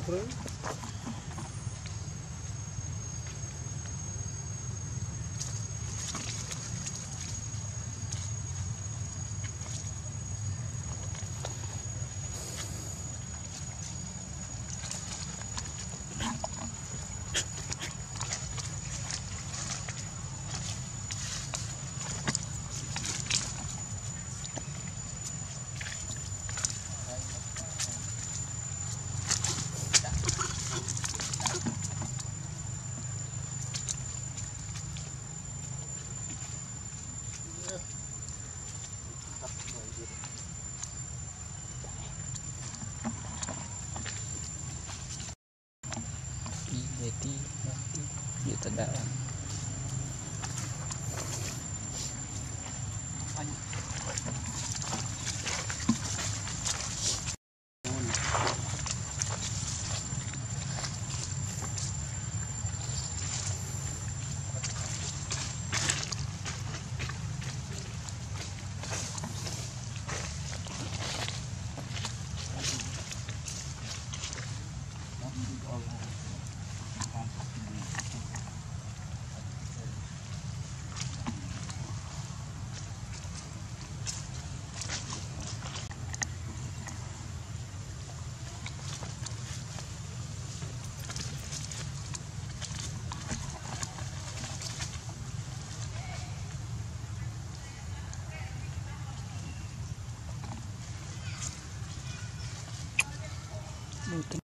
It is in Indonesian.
উপরে। Jadi nanti dia tendaan работы.